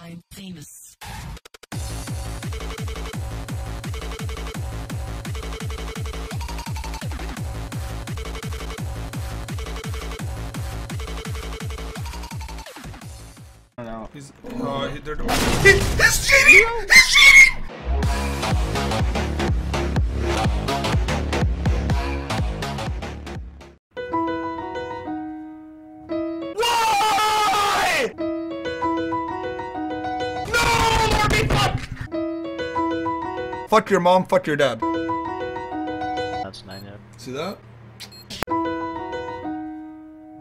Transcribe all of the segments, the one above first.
I'm famous. He's, uh, he, they're, he's cheating! He's cheating! Fuck your mom, fuck your dad. That's nine yet. See that?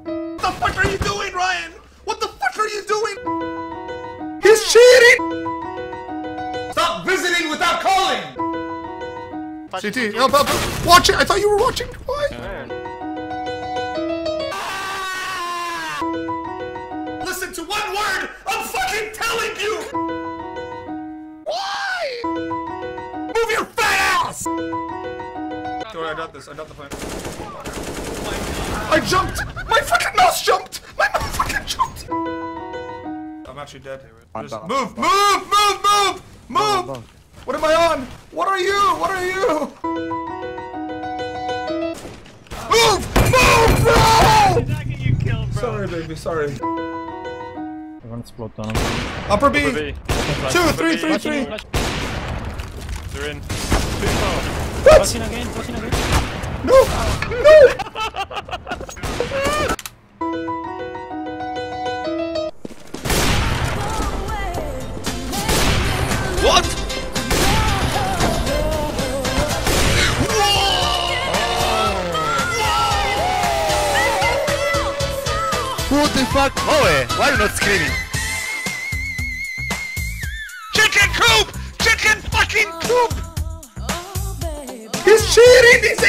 What the fuck are you doing, Ryan? What the fuck are you doing? He's cheating! Stop visiting without calling! CT, help, help, help. Watch it! I thought you were watching. Why? Listen to one word! I'm fucking telling you! Don't worry, I got this. I got the plan. I jumped! My fucking mouse jumped! My mouse fucking jumped! I'm actually dead. Just move, move, move, move! Move! What am I on? What are you? What are you? Move! Move, bro! Did I get you killed, bro? Sorry, baby, sorry. One explode tunnel. Upper B! B. Two, three, three, three! They're in. Two, four. What? Flashing again, flashing again. No! No! What? What the fuck? Moe, why are you not screaming? Chicken coop! Cheating! He's aiming!